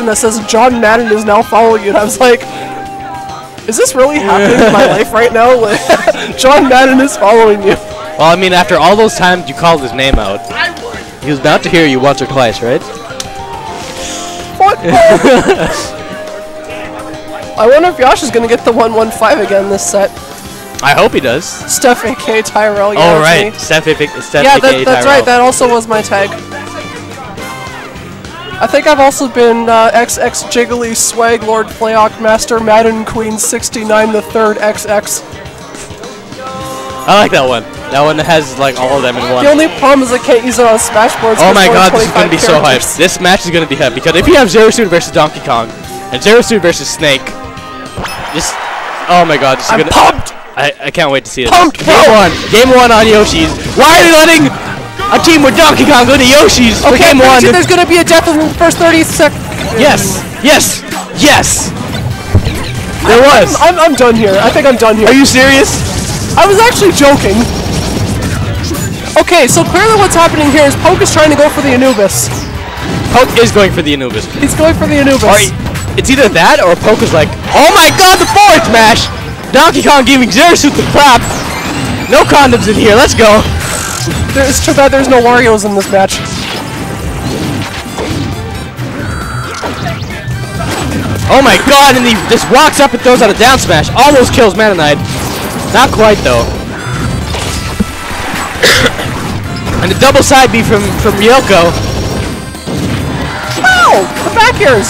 that says John Madden is now following you, and I was like, is this really happening in my life right now? John Madden is following you. Well, I mean, after all those times you called his name out, he was about to hear you once or twice, right? What? I wonder if Yosh is gonna get the 115 again this set. I hope he does. Steph AK Tyrell. Yeah, oh, that's right. me. Steph, Steph Yeah, that, that's Tyrell. right. That also was my tag. I think I've also been uh, XX Jiggly Swag Lord Playok Master Madden Queen 69 the third XX. I like that one. That one has like all of them in one. The only problem is I can't use it on Smashboards. Oh 'cause my god, this is gonna be so hyped. This match is gonna be hyped because if you have Zero Suit versus Donkey Kong and Zero Suit versus Snake, just oh my god, this is I'm gonna. pumped! I, I can't wait to see this. Pumped, Game one, game one on Yoshi's. Why are they letting a team with Donkey Kong go to Yoshi's for Okay, game one? there's gonna be a death in the first 30 seconds. Yes, yes, yes. There was. I'm, I'm done here. I think I'm done here. Are you serious? I was actually joking. Okay, so clearly what's happening here is Poke is trying to go for the Anubis. Poke is going for the Anubis. He's going for the Anubis. It's either that or Poke is like, oh my god, the forward smash! Donkey Kong giving Zero the clap. No condoms in here. Let's go. It's too bad there's no Wario's in this match. Oh my god, and he just walks up and throws out a down smash. Almost kills Meta Knight. Not quite though. and a double side B from, from Ryoko. Ow! The back airs!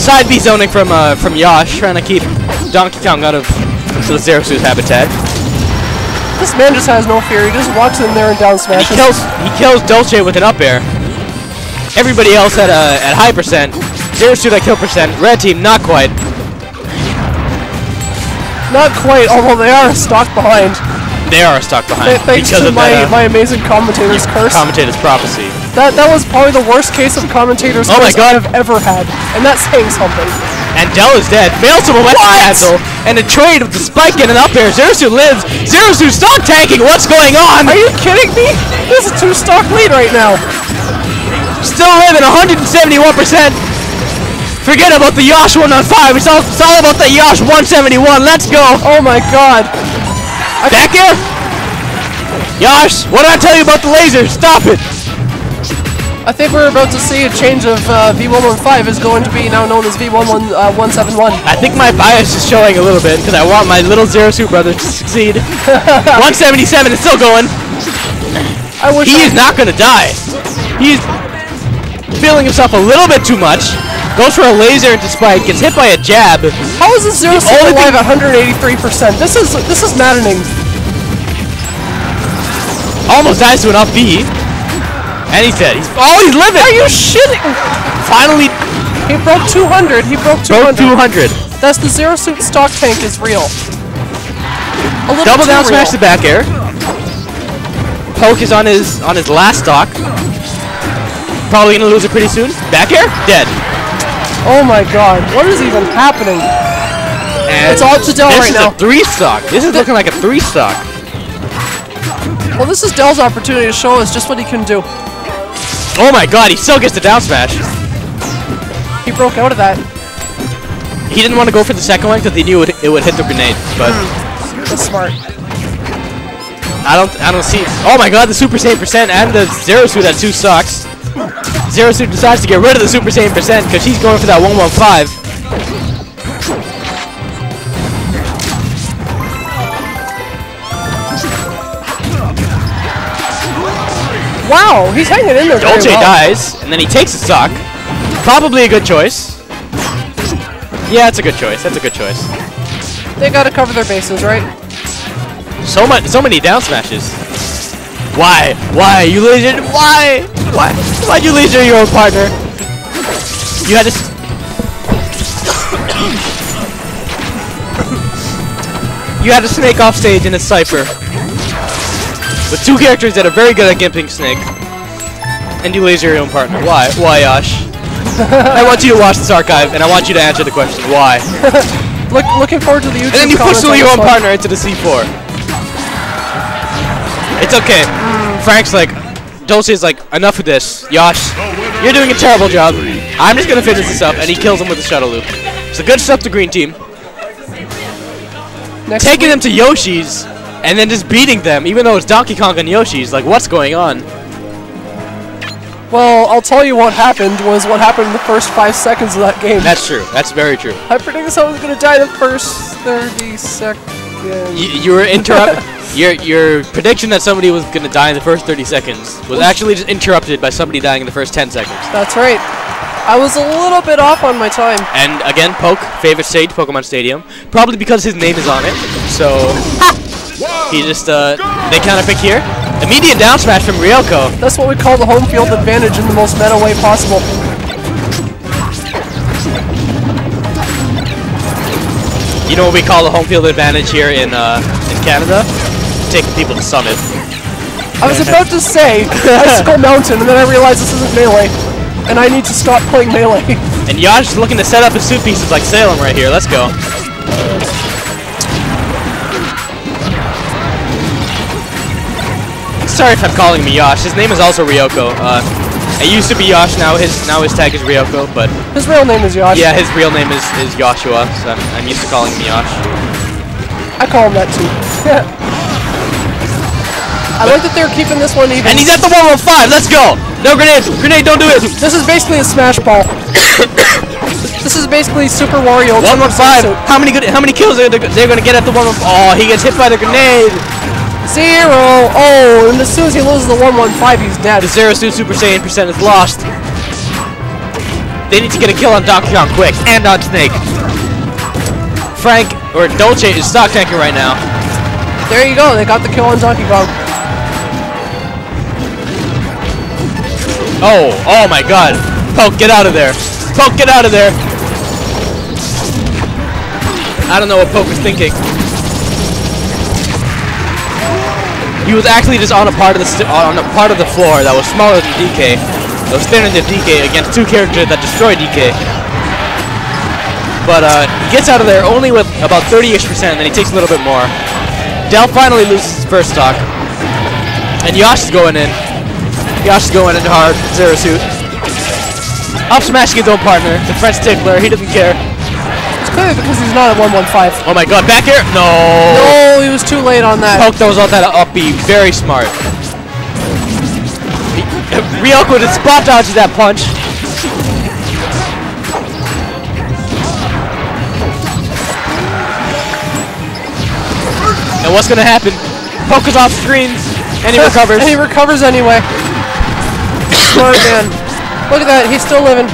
Side B zoning from uh, from Yosh, trying to keep Donkey Kong out of the Zero Suit habitat. This man just has no fear. He just walks in there and down And he smashes. kills he kills Dolce with an up air. Everybody else at uh, at high percent. Zero Suit at kill percent. Red team not quite. Not quite, although they are stock behind. They are stuck behind Th- thanks because to of my, that, uh, my amazing commentator's curse. commentator's prophecy. that that was probably the worst case of commentator's Oh my curse God. I've ever had. And that's saying something. And Del is dead. Fails to momentum cancel. And a trade with the spike and an up air. Zero lives. Zero Suit stop tanking. What's going on? Are you kidding me? This is a two stock lead right now. Still living 171%. Forget about the Yosh 1 on 5. It's all, it's all about the Yosh 171. Let's go. Oh my god. Back here. Yosh, what did I tell you about the laser? Stop it. I think we're about to see a change of uh, V115 is going to be now known as V11171. Uh, I think my bias is showing a little bit because I want my little Zero Suit brother to succeed. 177 is still going. I wish He I- is not going to die. He's feeling himself a little bit too much. Goes for a laser into spike. Gets hit by a jab. How is this zero Suit alive at 183%? This is this is maddening. Almost dies to an up B. And he's dead. He's, oh, he's living. Are you shitting? Finally He broke 200. He broke 200. broke 200. That's the zero suit stock tank is real. Double down real. smash the back air. Poke is on his on his last stock. Probably gonna lose it pretty soon. Back air, dead. Oh my god, what is even happening? And It's all to Del this right is a three stock. This is looking like a three stock. Well, this is Del's opportunity to show us just what he can do. Oh my god, he still gets the down smash. He broke out of that. He didn't want to go for the second one because he knew it, it would hit the grenade. But hmm. That's smart. I don't I don't see. Oh my god, the super Saiyan percent and the zero suit at two sucks. Zero suit decides to get rid of the super Saiyan percent because he's going for that 115. Wow, he's hanging in there. Dolce well. dies, and then he takes a stock. Probably a good choice. Yeah, it's a good choice. That's a good choice. They gotta cover their bases, right? So much, so many down smashes. Why? Why? You lasered? Why? Why? Why'd you laser your own partner? You had to. s- you had to snake off stage in a cipher with two characters that are very good at gimping snake, and you laser your own partner. Why? Why, Yash? I want you to watch this archive, and I want you to answer the question. Why? Look, looking forward to the YouTube And then you push your own partner into the C4. It's okay. Frank's like, Dolce's like, enough of this. Yosh, you're doing a terrible job. I'm just gonna finish this up, and he kills him with a shuttle loop. So good stuff to green team. Next Taking them to Yoshi's, and then just beating them, even though it's Donkey Kong and Yoshi's. Like, what's going on? Well, I'll tell you what happened was what happened in the first five seconds of that game. That's true. That's very true. I predicted someone was gonna die in the first 30 seconds. You, you were interrupt. your your prediction that somebody was gonna die in the first 30 seconds was actually just interrupted by somebody dying in the first 10 seconds. That's right. I was a little bit off on my time. And again, Poke, favorite stage, Pokemon Stadium. Probably because his name is on it. So he just uh they counter pick here. Immediate down smash from Ryoko. That's what we call the home field advantage in the most meta way possible. You know what we call the home field advantage here in uh in Canada? Taking people to Summit. I was about to say Icicle Mountain, and then I realized this isn't Melee, and I need to stop playing Melee. And Yash is looking to set up his suit pieces like Salem right here. Let's go. Sorry if I'm calling him Yash. His name is also Ryoko. Uh, it used to be Yash. Now his now his tag is Ryoko. But His real name is Yosh. yeah, his real name is is Joshua. So I'm, I'm used to calling him Yash. I call him that too. I like that they're keeping this one even. And he's at the 115. Let's go. No grenade. Grenade. Don't do it. This is basically a Smash Ball. this is basically Super Wario. One one five. Suit. How many good? How many kills are they, they're gonna get at the one one? Oh, he gets hit by the grenade. Zero. Oh, and as soon as he loses the 115, he's dead. The Zero Suit Super Saiyan percent is lost. They need to get a kill on Donkey Kong quick and on Snake. Frank or Dolce is stock tanking right now. There you go. They got the kill on Donkey Kong. Oh, oh my God! Poke, get out of there! Poke, get out of there! I don't know what Poke was thinking. He was actually just on a part of the on a part of the floor that was smaller than DK. That was thinner than DK against two characters that destroy DK. But uh, he gets out of there only with about 30-ish percent, and then he takes a little bit more. Del finally loses his first stock, and Yosh is going in. Yosh is going in hard. Zero suit. Up smashing his own partner, the French tickler. He doesn't care. It's clearly because he's not at 115. Oh my God! Back here? No. Oh, he was too late on that. Poke throws out that up B. Very smart. Ryoko just spot dodges that punch. And what's gonna happen? Poke is off screen, and he recovers. and he recovers anyway. Smart man. Look at that. He's still living.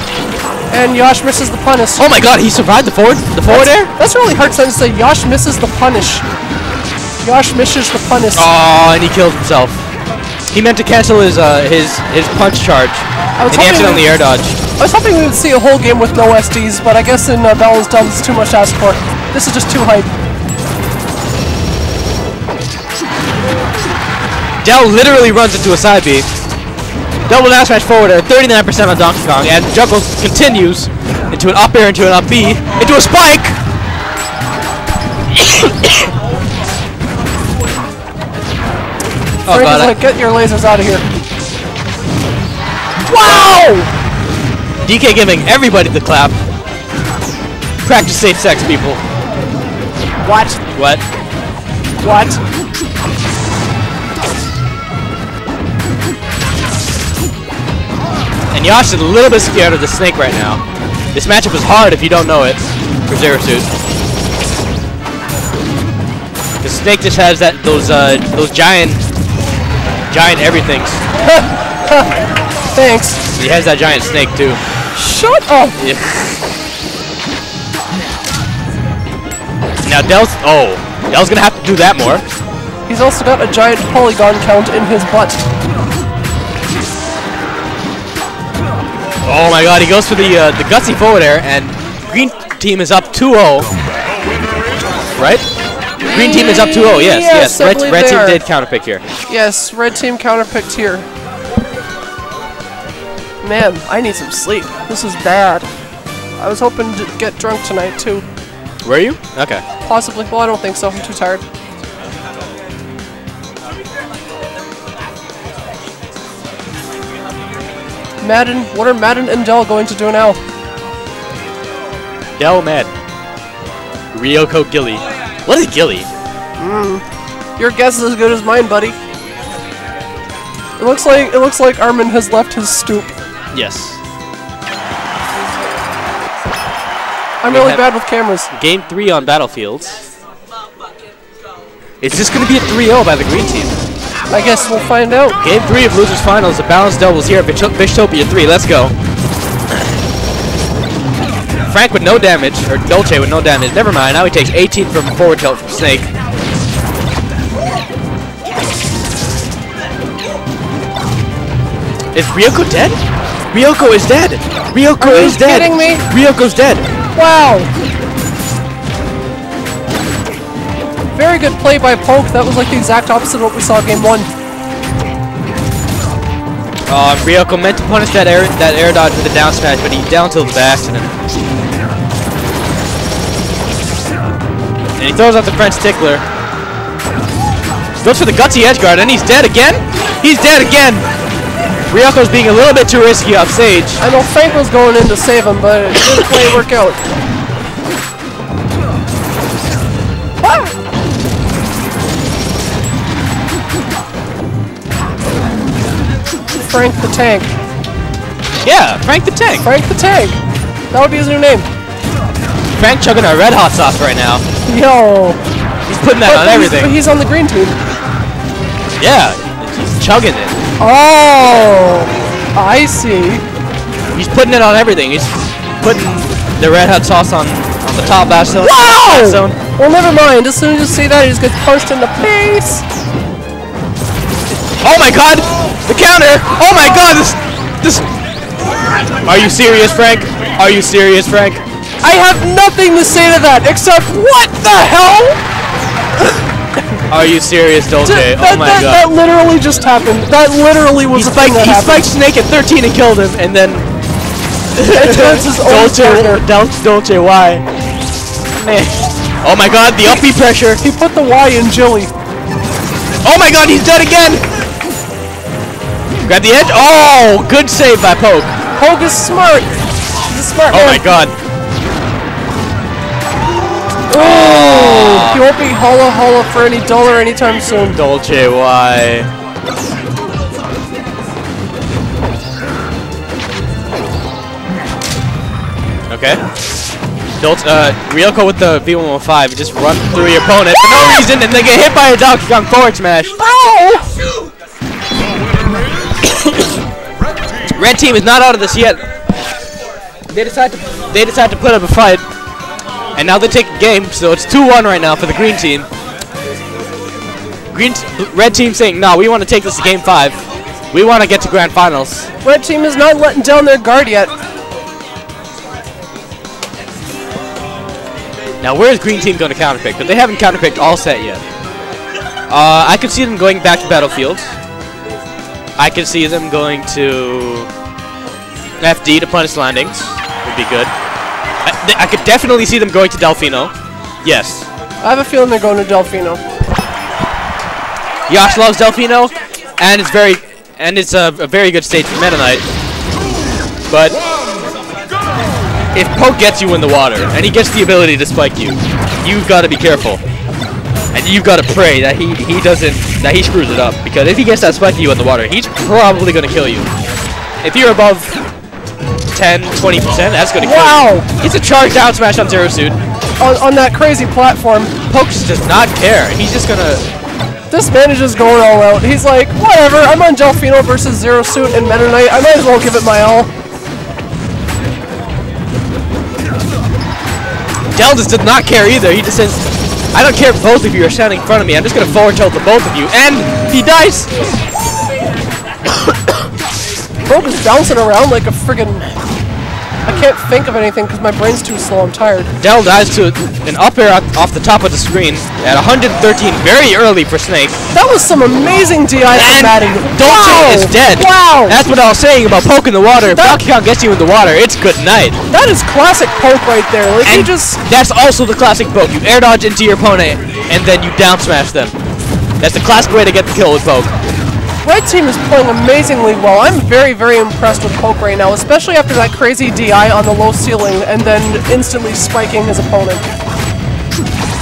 And Yosh misses the punish. oh my God! He survived the forward, the forward air. That's really hard sentence to say. Yosh misses the punish. Yosh misses the punish. Oh, and he kills himself. He meant to cancel his uh, his his punch charge, I was and he hoping accidentally we- air dodge. I was hoping we would see a whole game with no SDs, but I guess in uh, Balance Dubs it's too much to ask for. This is just too hype. Del literally runs into a side B. Double dash smash forward at 39% on Donkey Kong, and Juggles continues into an up air, into an up B, into a spike! oh god, like, get your lasers out of here. Wow! DK giving everybody the clap. Practice safe sex, people. What? What? What? And Yash is a little bit scared of the snake right now. This matchup is hard if you don't know it for Zero Suit. The snake just has that those uh those giant giant everythings. Thanks. He has that giant snake too. Shut up! Yeah. Now Del's oh Del's gonna have to do that more. He's also got a giant polygon count in his butt. Oh my god, he goes for the uh, the gutsy forward air and green team is up 2-0. Right? Green team is up 2-0. Yes, Yes, yes. Red, red team did counter pick here. Yes, red team counterpicked here. Man, I need some sleep. This is bad. I was hoping to get drunk tonight too. Were you? Okay. Possibly. Well, I don't think so. I'm too tired. Madden, what are Madden and Dell going to do now? Del Med. Ryoko Gilly. What is Gilly? Hmm. Your guess is as good as mine, buddy. It looks like it looks like Armin has left his stoop. Yes. I'm We really bad with cameras. Game 3 on Battlefields. Is this going to be a 3-0 by the green team? I guess we'll find out. Game 3 of Losers Finals, the balanced doubles here at Vishtopia 3. Let's go. Frank with no damage, or Dolce with no damage. Never mind, now he takes 18 from forward tilt from Snake. Is Ryoko dead? Ryoko is dead! Ryoko Are you is dead! kidding me? Ryoko's dead! Wow! Very good play by Poke. That was like the exact opposite of what we saw game one. Uh, Ryoko meant to punish that air that air dodge with a down smash, but he down tilted by accident. And he throws out the French tickler. Goes for the gutsy edge guard, and he's dead again? He's dead again! Ryoko's being a little bit too risky off stage. I know Frank was going in to save him, but it didn't quite work out. Ah! Frank the Tank. Yeah, Frank the Tank. Frank the Tank. That would be his new name. Frank chugging a red hot sauce right now. Yo. He's putting that But on he's- everything. He's on the green team. Yeah, he's chugging it. Oh, I see. He's putting it on everything. He's putting the red hot sauce on, on the top bash zone. Wow! zone. Well, never mind. As soon as you see that, he just gets punched in the face. Oh my god! The counter! Oh my god! This, this. Are you serious, Frank? Are you serious, Frank? I have nothing to say to that except what the hell? Are you serious, Dolce? Oh that, Oh my that, that literally just happened. That literally was He the thing spiked, that he happened. spiked Snake at 13 and killed him, and then his Dolce. Dolce, Dolce, why? Man. Oh my god, the up B pressure! He put the Y in Jilly. Oh my god, he's dead again! Grab the edge. Oh, good save by Poke. Poke is smart. He's a smart Oh man. my god. Oh, he won't be holla holla for any dollar anytime soon. Dolce, why? Okay. Dolce, uh, Ryoko with the V115, just run through your opponent for no reason and then get hit by a Donkey Kong forward smash. Ow! Red team is not out of this yet. They decide to they decide to put up a fight, and now they take a game. So it's 2-1 right now for the green team. Green, t- red team saying, "No, we want to take this to game five. We want to get to grand finals." Red team is not letting down their guard yet. Now, where is green team going to counterpick? But they haven't counterpicked all set yet. Uh, I could see them going back to battlefield. I can see them going to FD to punish landings. Would be good. I, I could definitely see them going to Delfino. Yes. I have a feeling they're going to Delfino. Yash loves Delfino, and it's very and it's a, a very good stage for Meta Knight. But if Poke gets you in the water and he gets the ability to spike you, you've got to be careful. And you've got to pray that he, he doesn't that he screws it up because if he gets that spike you in the water, he's probably going to kill you. If you're above 10, 20%, that's going to kill Wow! you. It's a charge down smash on Zero Suit. On, on that crazy platform, Poke just does not care. He's just going to this man is just going all out. He's like, whatever, I'm on Delfino versus Zero Suit and Meta Knight. I might as well give it my all. Del just does not care either. He just says, I don't care if both of you are standing in front of me. I'm just going to forward tilt to both of you. And he dies. Rogue is bouncing around like a friggin' I can't think of anything because my brain's too slow. I'm tired. Del dies to an up air off- the top of the screen at 113, very early for Snake. That was some amazing DI from And. Dolce wow. is dead. Wow. That's what I was saying about poking the water. If Kong gets you in the water, it's good night. that is classic poke right there. Like And just that's also the classic poke. You air dodge into your opponent and then you down smash them. That's the classic way to get the kill with poke. Red team is playing amazingly well. I'm very, very impressed with Poke right now, especially after that crazy DI on the low ceiling and then instantly spiking his opponent.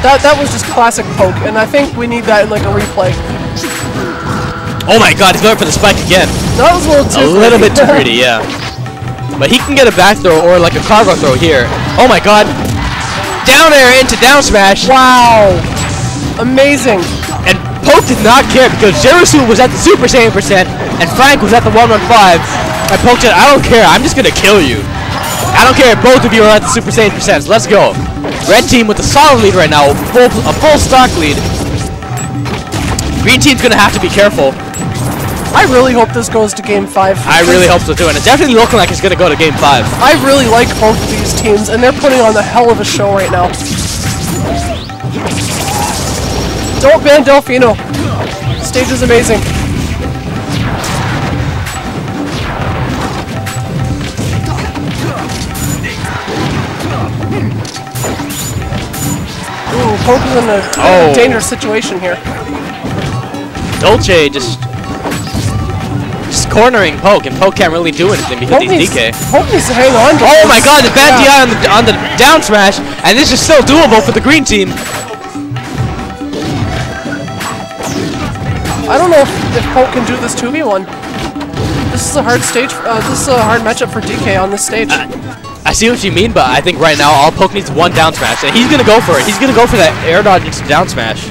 That that was just classic Poke, and I think we need that in like a replay. Oh my god, he's going for the spike again. That was a little too A little bit too greedy, yeah. But he can get a back throw or like a cargo throw here. Oh my god. Down air into down smash. wow, amazing. And Poke did not care because Zero Suit was at the Super Saiyan percent and Frank was at the 115. And Poke said, I don't care, I'm just gonna kill you. I don't care if both of you are at the Super Saiyan percent. Let's go. Red team with a solid lead right now, full, a full stock lead. Green team's gonna have to be careful. I really hope this goes to game five. I really hope so too, and it's definitely looking like it's gonna go to game five. I really like both of these teams, and they're putting on the hell of a show right now. Don't ban Delfino. Stage is amazing. Ooh, Poke is in a Oh. dangerous situation here. Dolce just just cornering Poke, and Poke can't really do anything because Poke he's DK. Poke needs to hang on Oh my god, the bad Yeah. DI on the, on the down smash, and this is still doable for the green team. I don't know if, if Poke can do this 2v1. This is a hard stage, uh, this is a hard matchup for DK on this stage. I see what you mean, but I think right now all Poke needs one down smash, and he's gonna go for it. He's gonna go for that air dodge into down smash.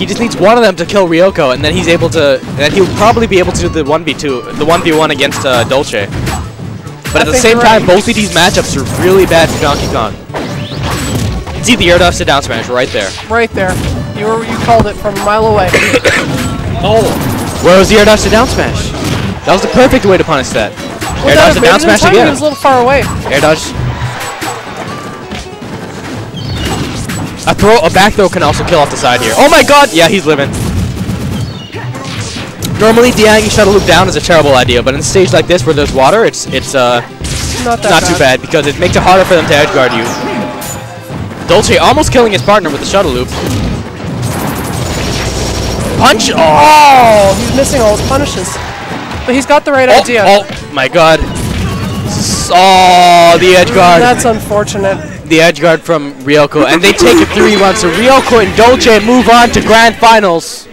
He just needs one of them to kill Ryoko, and then he's able to, and then he'll probably be able to do the 1v2, the 1v1 against uh, Dolce. But I at the same you're time, right. both of these matchups are really bad for Donkey Kong. See the air dodge to down smash right there. Right there. You were, you called it from a mile away. Oh. Where was the air dodge to down smash? That was the perfect way to punish that. air dodge to down smash again. was a little far away. Air dodge. A throw, a back throw can also kill off the side here. Oh my god! Yeah, he's living. Normally, DIing shuttle loop down is a terrible idea, but in a stage like this where there's water, it's it's uh Not that not too bad because it makes it harder for them to edge guard you. Dolce almost killing his partner with the shuttle loop. Punch! Oh, Oh, he's missing all his punishes. But he's got the right oh, idea. oh my god. Oh, the edge guard. That's unfortunate. the edge guard from Ryoko, and they take a 3-1. So Ryoko and Dolce move on to grand finals.